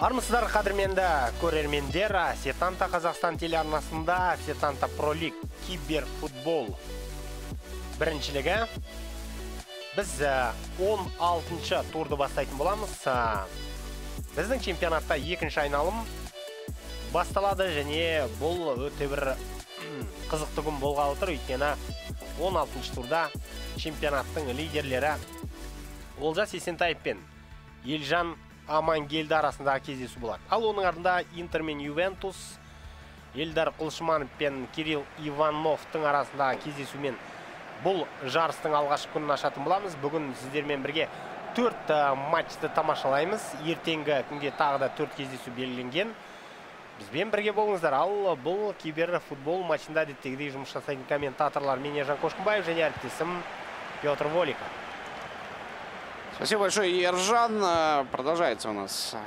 армысыздар қадірменді көрермендер сетанта қазақстан телеарнасында сетанта пролиг киберфутбол біріншілігі. Біз 16-шы турды бастайтын боламыз. Біздің чемпионатта екінші айналым басталады және бұл өте бір қызықты күн болғалы тұр өйткені 16-шы турда чемпионаттың лидерлері олжас есентаев пен елжан амангелді арасындағы кездесу болады. Ал оның артында интер мен ювентус елдар құлшыманов пен кирилл ивановтың арасындағы кездесумен бұл жарыстың алғашқы күнін ашатын боламыз. Бүгін сіздермен бірге төрт матчты тамашалаймыз. Ертеңгі күнге тағы да төрт кездесу белгіленген. Бізбен бірге болыңыздар. Ал бұл кибер футбол матчында әдеттегідей жұмыс жасайтын комментаторлар мен ержан және әріптесім петр воликов. Спасибо большое, Ержан. Э, продолжается у нас э,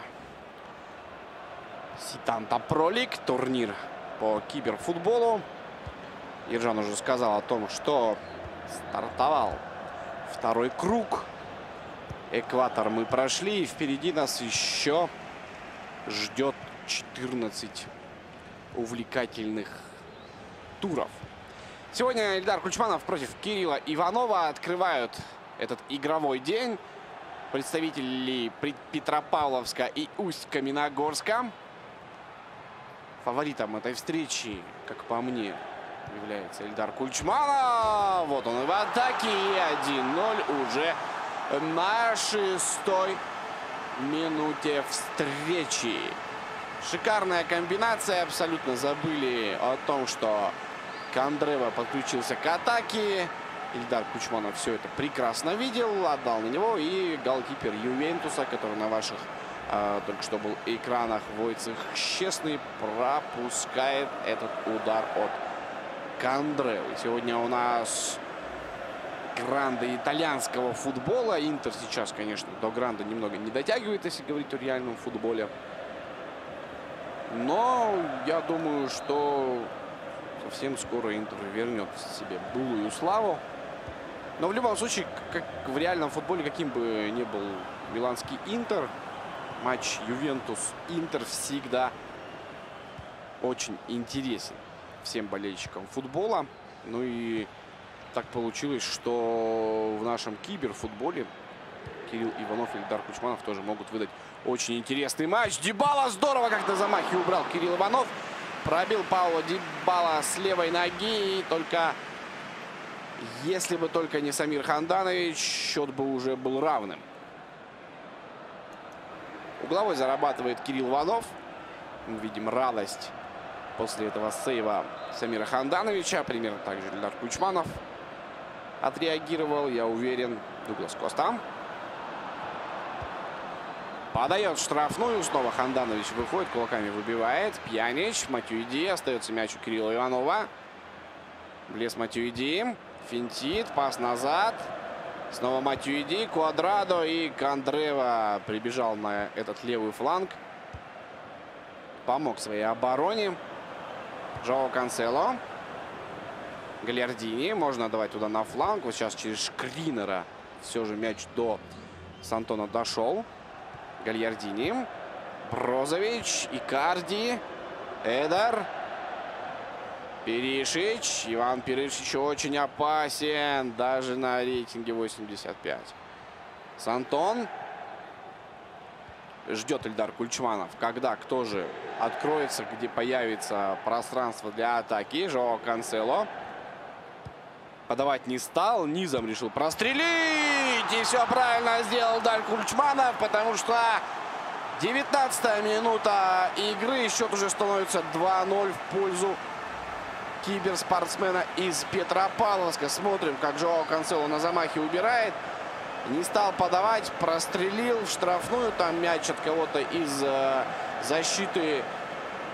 Ситанта Пролик, турнир по киберфутболу. Ержан уже сказал о том, что стартовал второй круг. Экватор мы прошли, и впереди нас еще ждет 14 увлекательных туров. Сегодня Эльдар Кучманов против Кирилла Иванова открывают этот игровой день представителей Петропавловска и Усть-Каменогорска. Фаворитом этой встречи, как по мне, является Эльдар Кульчманов. Вот он и в атаке. 1-0 уже на шестой минуте встречи. Шикарная комбинация. Абсолютно забыли о том, что Кондрева подключился к атаке. Ильдар Кучманов все это прекрасно видел, отдал на него. И голкипер Ювентуса, который на ваших э, только что был экранах, Войцех Честный, пропускает этот удар от Кандревы. Сегодня у нас гранды итальянского футбола. Интер сейчас, конечно, до гранда немного не дотягивает, если говорить о реальном футболе. Но я думаю, что совсем скоро Интер вернет себе былую славу. Но в любом случае, как в реальном футболе, каким бы ни был миланский Интер, матч Ювентус-Интер всегда очень интересен всем болельщикам футбола. Ну и так получилось, что в нашем киберфутболе Кирилл Иванов и Ильдар Кучманов тоже могут выдать очень интересный матч. Дебала здорово как на замахе убрал Кирилл Иванов. Пробил Паула Дебала с левой ноги. И только если бы только не Самир Ханданович, счет бы уже был равным. Угловой зарабатывает Кирилл Иванов. Мы видим радость после этого сейва Самира Хандановича. Примерно так же Ильдар Кучманов отреагировал, я уверен, Дуглас Коста. Подает штрафную. Снова Ханданович выходит, кулаками выбивает. Пьянич. Матюиди. Остается мяч у Кирилла Иванова. Блес Матюиди. Финтит. Пас назад. Снова Матюиди. Квадрадо. И Кондрева прибежал на этот левый фланг. Помог своей обороне. Жоу Канцело. Галярдини. Можно давать туда на фланг. Вот сейчас через Шкринера все же мяч до Сантона дошел. Гальярдини. Брозович. Икарди. Эдар. Перешич. Иван Перешич очень опасен. Даже на рейтинге 85. Сантон. Ждет Ильдар Кульчманов. Когда кто же откроется, где появится пространство для атаки. Жоо Канцело. Подавать не стал. Низом решил прострелить. И все правильно сделал Даль Кульчманов. Потому что 19 минута игры. Счет уже становится 2-0 в пользу киберспортсмена из Петропавловска. Смотрим, как Жоао Канцело на замахе убирает. Не стал подавать, прострелил в штрафную. Там мяч от кого-то из э, защиты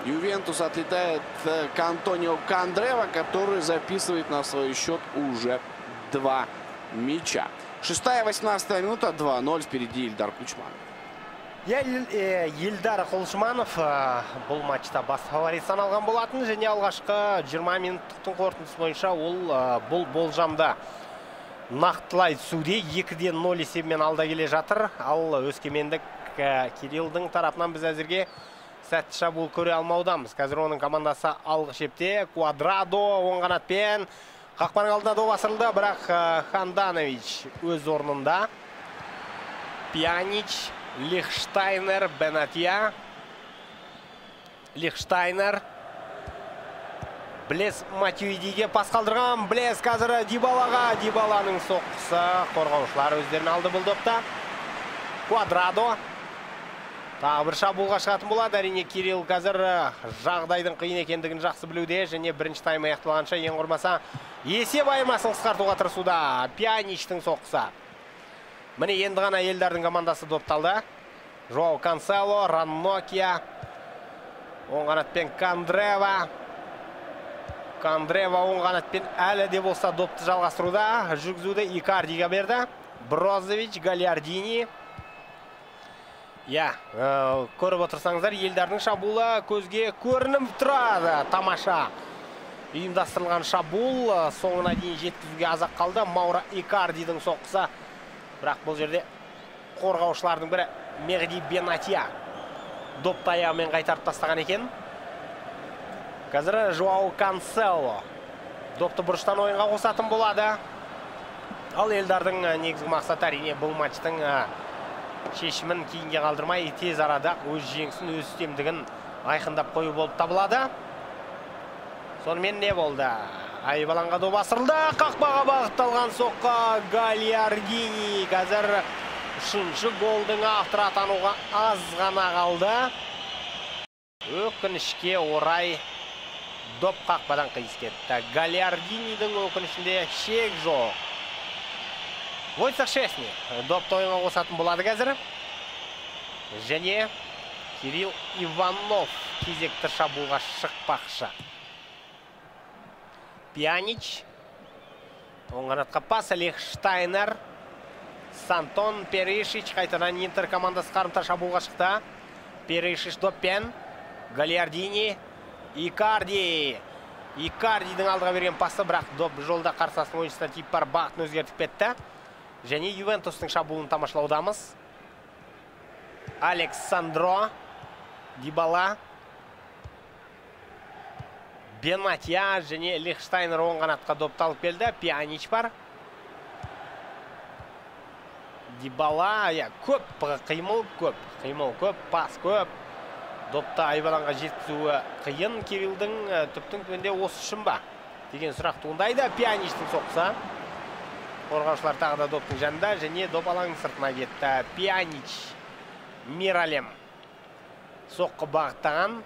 Ювентус отлетает э, к Антонио Кандрева, который записывает на свой счет уже два мяча. Шестая, восемнадцатая минута, 2-0. Впереди Ильдар Кучман. Елдар құлшыманов бұл матчта бас фаворит саналған болатын және алғашқы 20 минуттықтың қорытындысы бойынша ол бұл болжамда нақтылай түсуде. Екіден нөл есебімен алда келе жатыр. Ал өскемендік кириллдің тарапынан біз әзірге сәтті шабуыл көре алмаудамыз. Қазір оның командасы алғы шепте. Квадрадо оң қанатпен. Қақпаның алдына доп асырылды бірақ ханданович өз орнында. Пьянич лихштайнер бенатия лихштайнер Блес Матюидиге пас қалдырған. Блес қазір Дибалаға. Дибаланың соққысы. Қорғаушылар өздерін алды бұл допта. Квадрадо. Тағы бір шабуылға шығатын болады. Әрине Кирилл қазір жағдайдың қиын екендігін жақсы білуде. Және бірінші тайм аяқталғанша ең құрмаса есеп айырмасын қысқартуға тырысуда. Пианичтің соққысы. Міне енді ғана елдердің командасы допталды. Жоау Кансело, Раннокия, оң қанатпен Кандрева, Кандрева оң қанатпен әлі де болса допты жалғастыруда. Жүргізуді Икардиға берді. Брозович, Галиардини. Иә көріп отырсаңыздар елдердің шабуылы көзге көрініп тұрады. Тамаша ұйымдастырылған шабуыл соңына дейін жеткізуге азақ қалды. Маура икардидің соққысы бірақ бұл жерде қорғаушылардың бірі мехди бенатия допты аяғымен қайтарып тастаған екен. Қазір жуау кансело допты бұрыштан ойынға қосатын болады. Ал елдардың негізгі мақсаты әрине бұл матчтың шешімін кейінге қалдырмай тез арада өз жеңісін өз үстемдігін айқындап қою болып табылады. Сонымен не болды? Айбаланға доп асырылды. Қақпаға бағытталған соққы галиардини қазір үшінші голдың авторы атануға аз ғана қалды. Өкінішке орай доп қақпадан қиыс кетті. Галиардинидің өкінішінде шек жоқ. Войцех шесни допты ойынға қосатын болады қазір. Және кирилл иванов кезекті шабуылға шықпақшы. Пьянич оң қанатқа пас лихштайнер сантон перишич қайтадан интер командасы қарымта шабуылға шықты. Перишич доппен. Галиардини. Икарди. Икардидің алдыға берген пасы бірақ доп жолда қарсыластың ойыншысына тиіп барып бағытын өзгертіп кетті. Және ювентустың шабуылын тамашалаудамыз. Александро дибала. Бенатия және лихштайнер оң қанатқа допты алып келді. Пианич бар. Дибала иә көп қимыл көп қимыл көп пас көп. Допты айбаланға жеткізуі қиын. Кириллдің түптің түбінде осы үшін ба деген сұрақ туындайды. Пиаништің соққысы. Қорғаушылар тағы да доптың жанында және доп алаңның сыртына кетті. Пианич миралем. Соққы бағыттаған.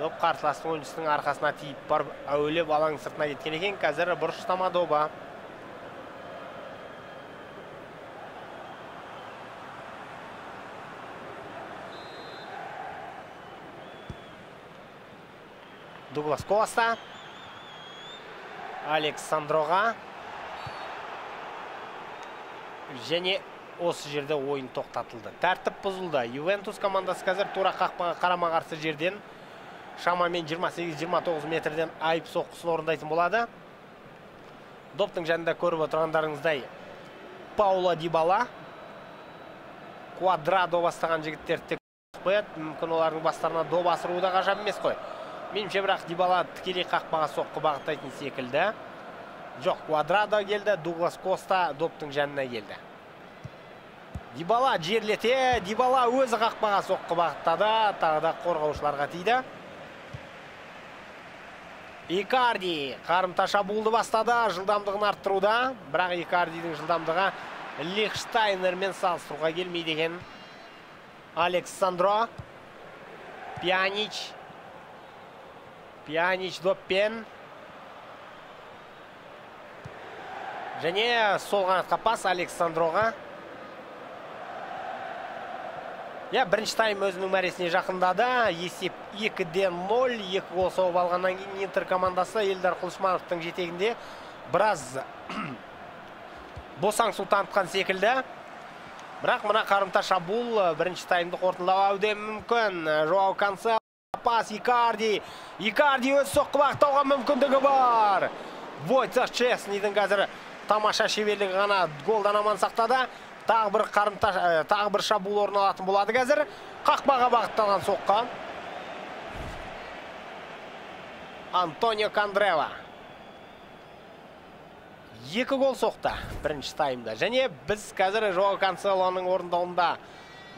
Доп қарсыластың ойыншысының арқасына тиіп барып әуелеп алаңның сыртына кеткен екен. Қазір бұрыш ұстама добы дуглас коста. Александроға. Және осы жерде ойын тоқтатылды. Тәртіп бұзылды. Ювентус командасы қазір тура қақпаға қарама қарсы жерден. Шамамен 28-29 метрден айып соққысын орындайтын болады. Доптың жанында көріп отырғандарыңыздай паула дибала квадрадо бастаған жігіттерді қояды. Мүмкін олардың бастарына доп асыру да ғажап емес қой. Меніңше бірақ дибала тікелей қақпаға соққы бағыттайтын секілді. Жоқ квадрадо келді дуглас коста доптың жанына келді. Дибала жерлете дибала өзі қақпаға соққы бағыттады. Тағы да қорғаушыларға тиді. Икарди. Қарымта шабуылды бастады. Жылдамдығын арттыруда. Бірақ икардидің жылдамдығы лихштайнермен салыстыруға келмейді екен александро пьянич пьянич доппен. Және сол қанатқа пас александроға. Иә бірінші тайм өзінің мәресіне жақындады. Есеп екіде ноль екі гол соғып алғаннан кейін интер командасы елдар құлышмановтың жетегінде біраз босаң су танытқан секілді. Бірақ мына қарымта шабуыл бірінші таймды қорытындылау әбден мүмкін. Жоау канцел пас икарди. Икарди өз соққы бағыттауға мүмкіндігі бар. Войцех чеснидің қазір тамаша шеберлігі ғана голдан аман сақтады. Тағы бір қарымта ә, тағы бір шабуыл орын алатын болады қазір. Қақпаға бағытталған соққы. Антонио кандрева екі гол соқты бірінші таймда. Және біз қазір жоа канцелоның орындауында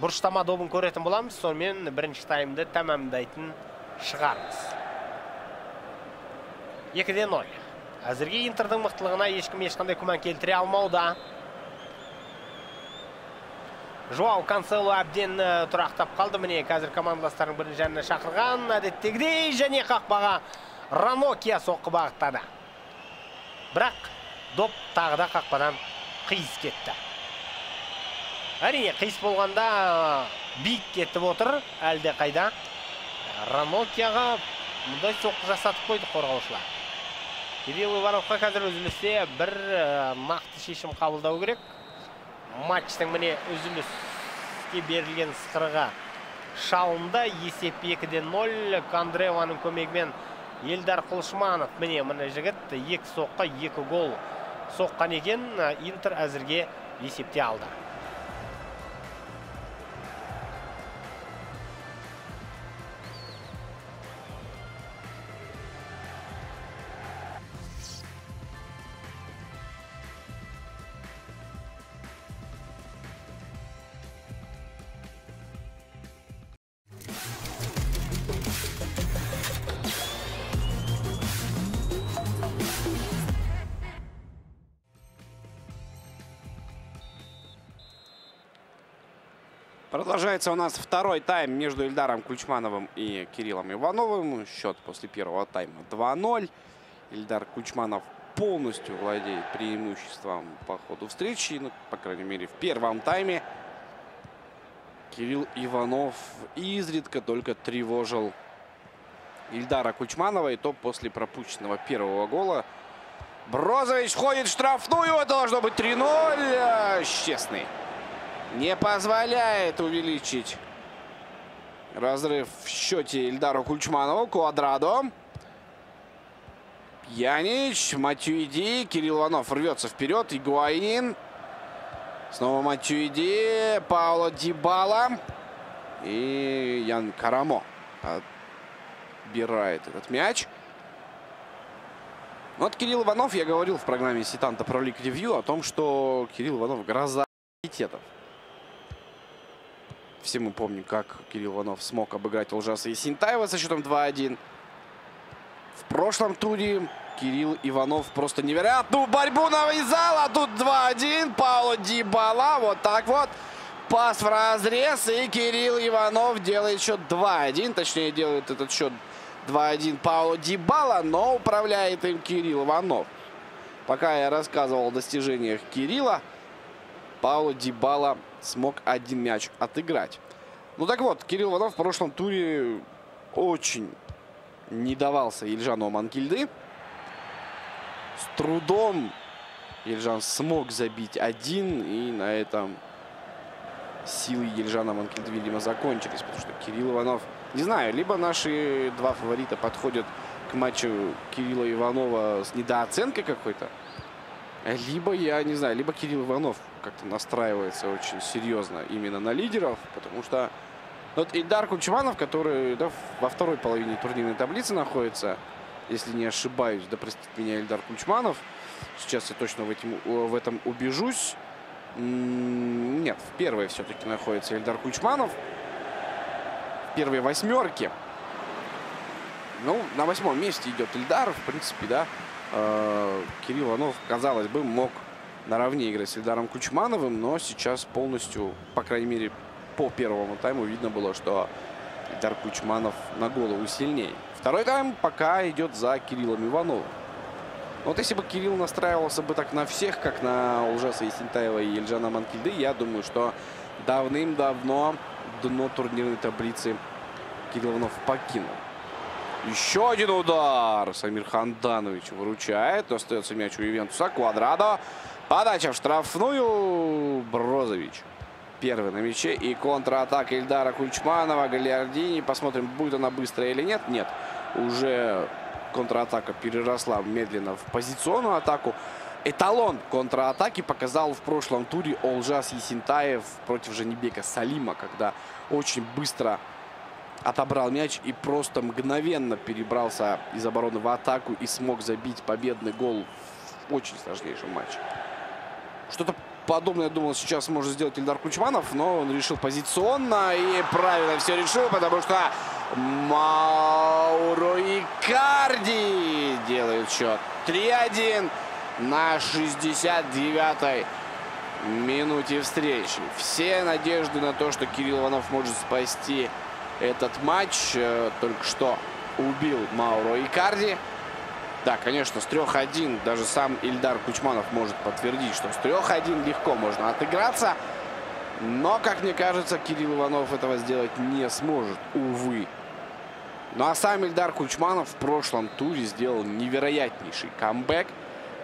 бұрыштама добын көретін боламыз. Сонымен бірінші таймды тәмамдайтын шығармыз. Екіде ноль әзірге интердің мықтылығына ешкім ешқандай күмән келтіре алмауда. Жоау канцело әбден э, тұрақтап қалды. Міне қазір командастарының бірін жанына шақырған әдеттегідей және қақпаға ранокия соққы бағыттады бірақ доп тағы да қақпадан қиыс кетті. Әрине қиыс болғанда биік кетіп отыр әлде қайда? Ранокияға мұндай соққы жасатып қойды қорғаушылар. Кирилл ивановқа қазір үзілісте бір нақты шешім қабылдау керек. Матчтың міне үзіліске берілген сықырға шалынды есеп 2-де 0 Кандреваның көмегімен Елдар Құлшманов міне міне жігіт екі соққа екі гол соққан екен. Интер әзірге есепте алды. Продолжается у нас второй тайм между Ильдаром Кульчмановым и Кириллом Ивановым. Счет после первого тайма 2-0. Ильдар Кульчманов полностью владеет преимуществом по ходу встречи. Ну, по крайней мере, в первом тайме. Кирилл Иванов изредка только тревожил Ильдара Кучманова. И то после пропущенного первого гола. Брозович входит в штрафную. Это должно быть 3-0. Честный не позволяет увеличить разрыв в счете Ильдару Кульчманову. Квадрадо. Пьянич, Матюиди, Кирилл Иванов рвется вперед. Игуаин. Снова Матюиди, Пауло Дибала. И Ян Карамо отбирает этот мяч. Вот Кирилл Иванов, я говорил в программе Ситанта про Лик Ревью о том, что Кирилл Иванов гроза комитетов. Все мы помним, как Кирилл Иванов смог обыграть Лжаса и Синтаева со счетом 2-1. В прошлом туре Кирилл Иванов просто невероятную борьбу навязал. А тут 2-1. Пауло Дибала. Вот так вот. Пас в разрез. И Кирилл Иванов делает счет 2-1. Точнее, делает этот счет 2-1 Пауло Дибала. Но управляет им Кирилл Иванов. Пока я рассказывал о достижениях Кирилла, Пауло Дибала смог один мяч отыграть. Ну так вот, Кирилл Иванов в прошлом туре очень не давался Ильжану Манкильды. С трудом Ельжан смог забить один. И на этом силы Ельжана Манкильды, видимо, закончились. Потому что Кирилл Иванов, не знаю, либо наши два фаворита подходят к матчу Кирилла Иванова с недооценкой какой-то. Либо, я не знаю, либо Кирилл Иванов как-то настраивается очень серьезно именно на лидеров, потому что вот Ильдар Кучманов, который да, во второй половине турнирной таблицы находится, если не ошибаюсь, да простит меня Ильдар Кучманов, сейчас я точно в, этим, в этом убежусь. Нет, в первой все-таки находится Ильдар Кучманов. В первой восьмерке. Ну, на восьмом месте идет Ильдар, в принципе, да. Э, Кирилл Иванов, казалось бы, мог наравне играть с Ильдаром Кучмановым, но сейчас полностью, по крайней мере, по первому тайму видно было, что Ильдар Кучманов на голову сильнее. Второй тайм пока идет за Кириллом Ивановым. Вот если бы Кирилл настраивался бы так на всех, как на Ужаса Есентаева и Ильжана Манкильды, я думаю, что давным-давно дно турнирной таблицы Кирилл Иванов покинул. Еще один удар. Самир Ханданович выручает. Остается мяч у Ювентуса. Квадрадо. Подача в штрафную. Брозович. Первый на мяче. И контратака Ильдара Кульчманова. Галиардини. Посмотрим, будет она быстрая или нет. Нет. Уже контратака переросла медленно в позиционную атаку. эталон контратаки показал в прошлом туре Олжас Есентаев против Жанибека Салима, когда очень быстро отобрал мяч и просто мгновенно перебрался из обороны в атаку и смог забить победный гол в очень сложнейшем матче. Что-то подобное, думал, сейчас может сделать Ильдар Кучманов, но он решил позиционно и правильно все решил, потому что Мауро Икарди делает счет 3-1 на 69-й минуте встречи. Все надежды на то, что Кирилл Иванов может спасти этот матч, э, только что убил Мауро Икарди. Да, конечно, с 3-1 даже сам Ильдар Кучманов может подтвердить, что с 3-1 легко можно отыграться. Но, как мне кажется, Кирилл Иванов этого сделать не сможет, увы. Ну а сам Ильдар Кучманов в прошлом туре сделал невероятнейший камбэк.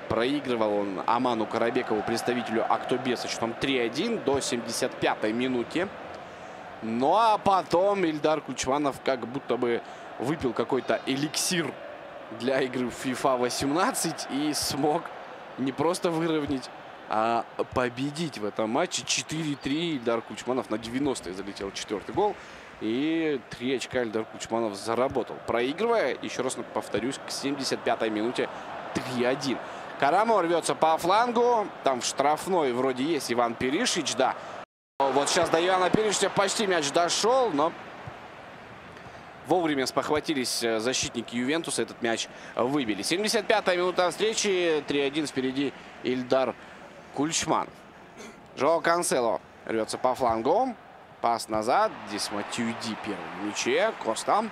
Проигрывал он Аману Карабекову, представителю Актобеса, счетом 3-1 до 75-й минуте. Ну а потом Ильдар Кучманов как будто бы выпил какой-то эликсир для игры FIFA 18 и смог не просто выровнять, а победить в этом матче 4-3. Ильдар Кучманов на 90-й залетел четвертый гол. И 3 очка Ильдар Кучманов заработал. Проигрывая, еще раз повторюсь, к 75-й минуте 3-1. Карамо рвется по флангу. Там в штрафной вроде есть Иван Перишич, да. Вот сейчас до Ивана Перишича почти мяч дошел, но Вовремя спохватились э, защитники Ювентуса. Этот мяч выбили. 75-я минута встречи. 3-1 впереди Ильдар Кульчман. Жоо Кансело рвется по флангу. Пас назад. Здесь Матюди первый в мяче. Коста.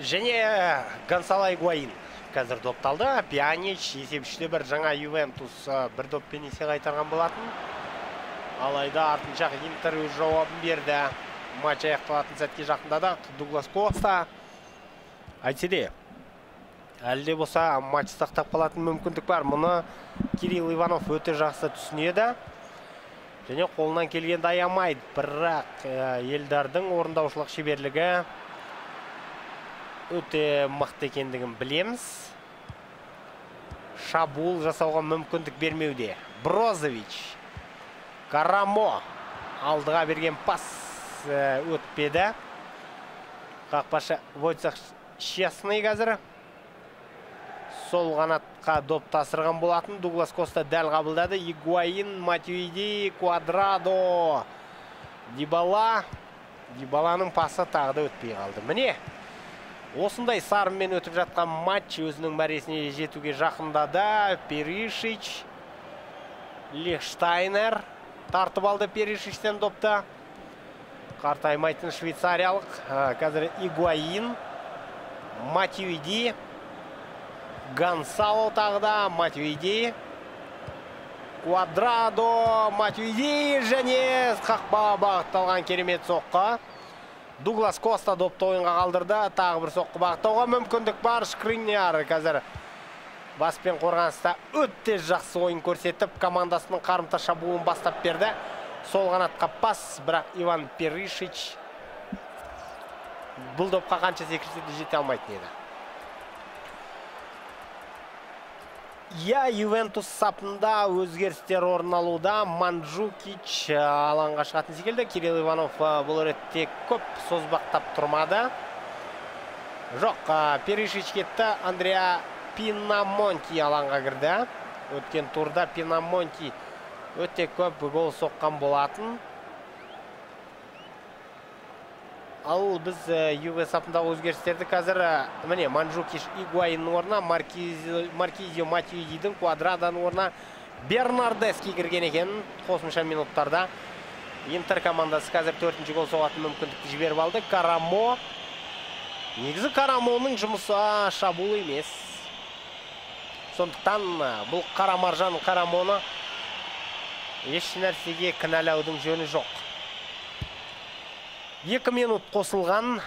және гонсало игуаин қазір допталды пианич есеп үште бір жаңа ювентус бір доппен есе қайтарған болатын алайда артынша интер өз жауабын берді. Матч аяқталатын сәтке жақындады дуглас коста әйтсе де әлі де болса матч сақтап қалатын мүмкіндік бар. Мұны кирилл иванов өте жақсы түсінеді. Және қолынан келгенді аямайды. Бірақ елдардың орындаушылық шеберлігі өте мықты екендігін білеміз. Шабуыл жасауға мүмкіндік бермеуде. Брозович. Карамо алдыға берген пас өтпеді. Қақпашы войцех честный қазір. Сол қанатқа доп тасырған болатын. Дуглас коста дәл қабылдады. Игуаин матюиди квадрадо дибала. Дибаланың пасы тағы да өтпей қалды. Міне осындай сарынмен өтіп жатқан матч өзінің мәресіне жетуге жақындады. Перишич лихштайнер тартып алды перишичтен допты қартаймайтын швейцариялық қазір игуаин матюиди Гонсало тағы да Матюиди. Квадрадо Матюиди және қақпаға бағытталған керемет соққы. Дуглас Коста допты ойынға қалдырды. Тағы бір соққы бағыттауға мүмкіндік бар. Шкриньяр қазір баспен қорғаныста өте жақсы ойын көрсетіп, командасының қарымта шабуылын бастап берді. Сол қанатқа пас, бірақ Иван Перишич бұл допқа қанша секірсе де жете алмайтын еді. иә ювентус сапында өзгерістер орын алуда манджукич алаңға шығатын секілді кирилл иванов бұл ретте көп созбақтап тұрмады жоқ перишич кетті андреа пинамонти алаңға кірді өткен турда пинамонти өте көп гол соққан болатын. Ал біз юве сапындағы өзгерістерді қазір міне манжукиш игуайнның орнына маркизио матюидидің квадраданың орнына бернардески кірген екен қосымша минуттарда. Интер командасы қазір төртінші гол соғатын мүмкіндікті жіберіп алды. Карамо негізі карамоның жұмысы шабуыл емес. Сондықтан бұл қарамаржан карамоны еш нәрсеге кінәлаудың жөні жоқ. Екі минут қосылған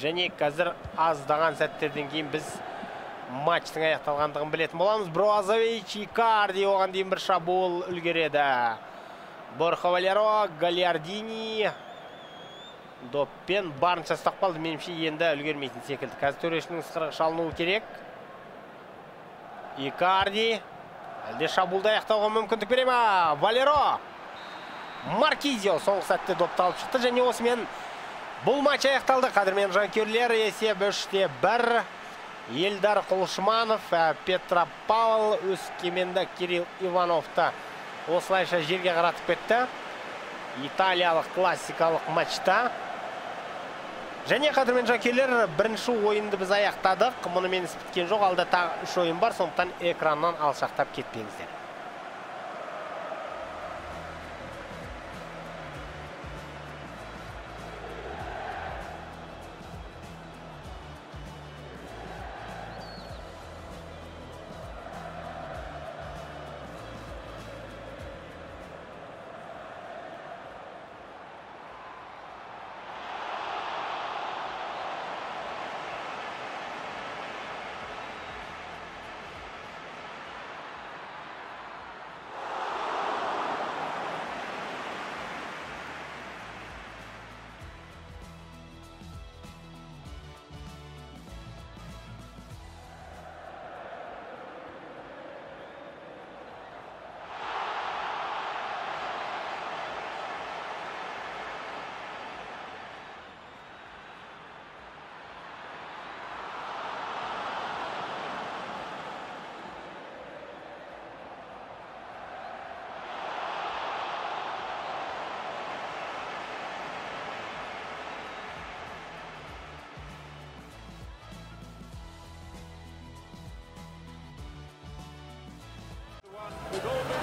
және қазір аздаған сәттерден кейін біз матчтың аяқталғандығын білетін боламыз. Брозович икарди оған дейін бір шабуыл үлгереді. Борхо валеро галиардини доппен барынша ұстап қалды. Меніңше енді үлгермейтін секілді. Қазір төрешінің ысқырығы шалынуы керек. Икарди. Әлде шабуылды аяқтауға мүмкіндік бере ма? Валеро. Маркизио соңғы сәтте допты алып шықты. Және осымен бұл матч аяқталды. Қадірмен жанкүйерлер есеп үште бір. Елдар құлшыманов ә, петропавл өскеменді кирилл ивановты осылайша жерге қаратып кетті. Италиялық классикалық матчта. Және қадірмен жанкүйерлер бірінші ойынды біз аяқтадық. Мұнымен іс біткен жоқ алда тағы үш ойын бар. Сондықтан экраннан алшақтап кетпеңіздер. The goal